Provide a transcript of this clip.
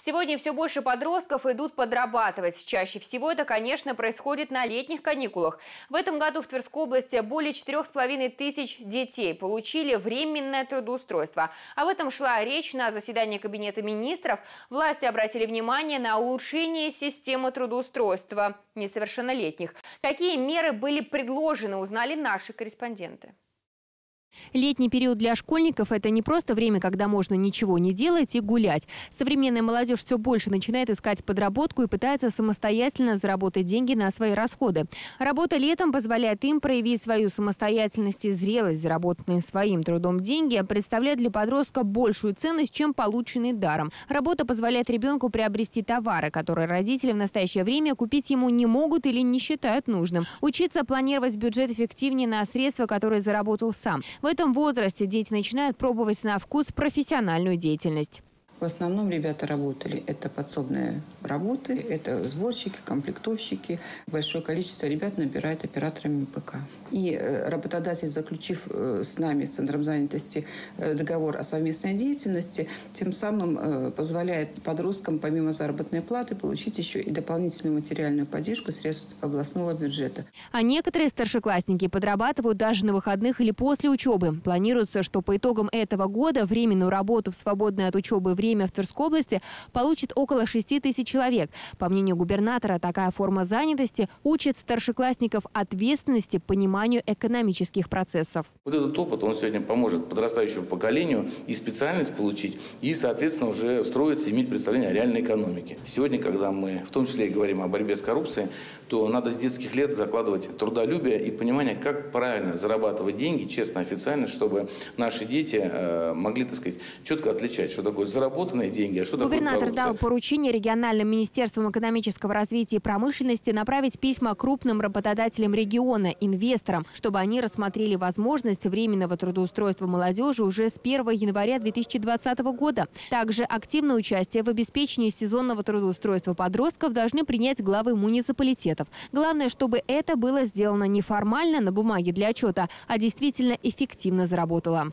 Сегодня все больше подростков идут подрабатывать. Чаще всего это, конечно, происходит на летних каникулах. В этом году в Тверской области более 4,5 тысяч детей получили временное трудоустройство. Об этом шла речь на заседании Кабинета министров. Власти обратили внимание на улучшение системы трудоустройства несовершеннолетних. Какие меры были предложены, узнали наши корреспонденты. Летний период для школьников – это не просто время, когда можно ничего не делать и гулять. Современная молодежь все больше начинает искать подработку и пытается самостоятельно заработать деньги на свои расходы. Работа летом позволяет им проявить свою самостоятельность и зрелость. Заработанные своим трудом деньги представляют для подростка большую ценность, чем полученный даром. Работа позволяет ребенку приобрести товары, которые родители в настоящее время купить ему не могут или не считают нужным. Учиться планировать бюджет эффективнее на средства, которые заработал сам. В этом возрасте дети начинают пробовать на вкус профессиональную деятельность. В основном ребята работали. Это подсобные работы, это сборщики, комплектовщики. Большое количество ребят набирает операторами ПК. И э, работодатель, заключив э, с нами, с Центром занятости, э, договор о совместной деятельности, тем самым позволяет подросткам, помимо заработной платы, получить еще и дополнительную материальную поддержку средств областного бюджета. А некоторые старшеклассники подрабатывают даже на выходных или после учебы. Планируется, что по итогам этого года временную работу в свободное от учебы время время в Тверской области получит около 6 тысяч человек. По мнению губернатора, такая форма занятости учит старшеклассников ответственности, пониманию экономических процессов. Вот этот опыт, он сегодня поможет подрастающему поколению и специальность получить, и, соответственно, уже строиться, иметь представление о реальной экономике. Сегодня, когда мы в том числе и говорим о борьбе с коррупцией, то надо с детских лет закладывать трудолюбие и понимание, как правильно зарабатывать деньги, честно, официально, чтобы наши дети э, могли, так сказать, четко отличать, что такое заработать заработанные деньги, а что Губернатор дал поручение региональным министерствам экономического развития и промышленности направить письма крупным работодателям региона, инвесторам, чтобы они рассмотрели возможность временного трудоустройства молодежи уже с 1 января 2020 года. Также активное участие в обеспечении сезонного трудоустройства подростков должны принять главы муниципалитетов. Главное, чтобы это было сделано не формально на бумаге для отчета, а действительно эффективно заработало.